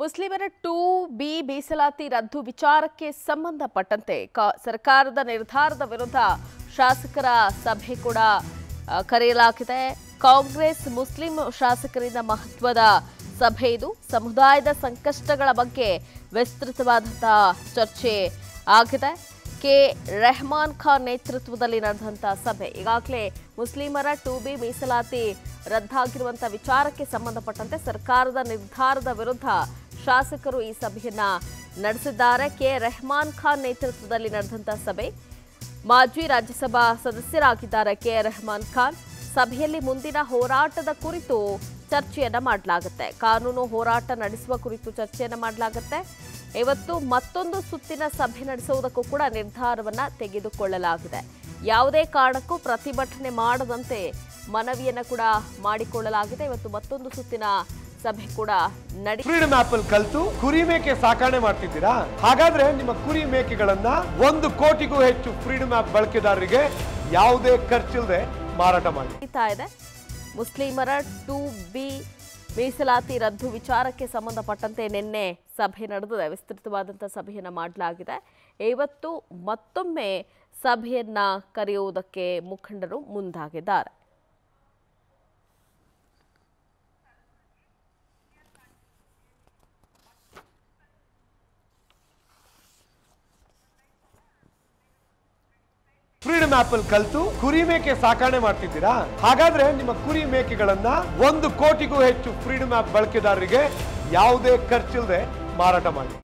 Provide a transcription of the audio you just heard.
ಮುಸ್ಲಿಮರ two B ಮೀಸಲಾತಿ ರದ್ದು ವಿಚಾರಕ್ಕೆ ಸಂಬಂಧಪಟ್ಟಂತೆ ಸರ್ಕಾರದ ನಿರ್ಧಾರದ ವಿರುದ್ಧ ಶಾಸಕರ ಸಭೆ ಕೂಡ ಕರೆಯಲಾಗಿದೆ. ಕಾಂಗ್ರೆಸ್ ಮುಸ್ಲಿಂ ಶಾಸಕರಿಂದ ಮಹತ್ವದ ಸಭೆ ಇದು. ಸಮುದಾಯದ ಸಂಕಷ್ಟಗಳ ಬಗ್ಗೆ ವಿಸ್ತೃತವಾದಂತಹ ಚರ್ಚೆ ಆಗಿದೆ. ಕೆ ರೆಹಮಾನ್ ಖಾನ್ ನೇತೃತ್ವದಲ್ಲಿ ನಡೆದಂಥ ಸಭೆ. ಈಗಾಗಲೇ ಮುಸ್ಲಿಮರ ಟು ಬಿ ಮೀಸಲಾತಿ ರದ್ದಾಗಿರುವಂಥ ವಿಚಾರಕ್ಕೆ ಸಂಬಂಧಪಟ್ಟಂತೆ ಸರ್ಕಾರದ ನಿರ್ಧಾರದ ವಿರುದ್ಧ ಶಾಸಕರು ಈ ಸಭೆಯನ್ನ ನಡೆಸಿದ್ದಾರೆ. ಕೆ. ರೆಹಮಾನ್ ಖಾನ್ ನೇತೃತ್ವದಲ್ಲಿ ನಡೆದಂತಹ ಸಭೆ. ಮಾಜಿ ರಾಜ್ಯಸಭಾ ಸದಸ್ಯರಾಗಿದ್ದಾರೆ ಕೆ. ರೆಹಮಾನ್ ಖಾನ್. ಸಭೆಯಲ್ಲಿ ಮುಂದಿನ ಹೋರಾಟದ ಕುರಿತು ಚರ್ಚೆಯನ್ನ ಮಾಡಲಾಗುತ್ತೆ. ಕಾನೂನು ಹೋರಾಟ ನಡೆಸುವ ಕುರಿತು ಚರ್ಚೆಯನ್ನ ಮಾಡಲಾಗುತ್ತೆ. ಇವತ್ತು ಮತ್ತೊಂದು ಸುತ್ತಿನ ಸಭೆ ನಡೆಸುವುದಕ್ಕೂ ಕೂಡ ನಿರ್ಧಾರವನ್ನ ತೆಗೆದುಕೊಳ್ಳಲಾಗಿದೆ. ಯಾವುದೇ ಕಾರಣಕ್ಕೂ ಪ್ರತಿಭಟನೆ ಮಾಡದಂತೆ ಮನವಿಯನ್ನು ಕೂಡ ಮಾಡಿಕೊಳ್ಳಲಾಗಿದೆ. ಇವತ್ತು ಮತ್ತೊಂದು ಸುತ್ತಿನ ಸಭೆ ಕೂಡ ನಡೆ ಫ್ರೀಡಮ್ ಆಪ್ ಅಲ್ಲಿ ಕಲ್ತು ಕುರಿ ಮೇಕೆ ಸಾಕಣೆ ಮಾಡ್ತಿದ್ದೀರಾ? ಹಾಗಾದ್ರೆ ನಿಮ್ಮ ಕುರಿ ಮೇಕೆಗಳನ್ನ ಒಂದು ಕೋಟಿಗೂ ಹೆಚ್ಚು ಫ್ರೀಡಮ್ ಆಪ್ ಬಳಕೆದಾರರಿಗೆ ಯಾವುದೇ ಖರ್ಚಿಲ್ಲದೆ ಮಾರಾಟ ಮಾಡಿ. ಇದೆ. ಮುಸ್ಲಿಮರ ಟು ಬಿ ಮೀಸಲಾತಿ ರದ್ದು ವಿಚಾರಕ್ಕೆ ಸಂಬಂಧಪಟ್ಟಂತೆ ನಿನ್ನೆ ಸಭೆ ನಡೆದಿದೆ. ವಿಸ್ತೃತವಾದಂಥ ಸಭೆಯನ್ನು ಮಾಡಲಾಗಿದೆ. ಇವತ್ತು ಮತ್ತೊಮ್ಮೆ ಸಭೆಯನ್ನು ಕರೆಯುವುದಕ್ಕೆ ಮುಖಂಡರು ಮುಂದಾಗಿದ್ದಾರೆ. ಆಪ್ ಅಲ್ಲಿ ಕಲ್ತು ಕುರಿ ಮೇಕೆ ಸಾಕಾಣೆ ಮಾಡ್ತಿದ್ದೀರಾ? ಹಾಗಾದ್ರೆ ನಿಮ್ಮ ಕುರಿ ಮೇಕೆಗಳನ್ನ ಒಂದು ಕೋಟಿಗೂ ಹೆಚ್ಚು ಫ್ರೀಡಮ್ ಆಪ್ ಬಳಕೆದಾರರಿಗೆ ಯಾವುದೇ ಖರ್ಚಿಲ್ಲದೆ ಮಾರಾಟ ಮಾಡಿ.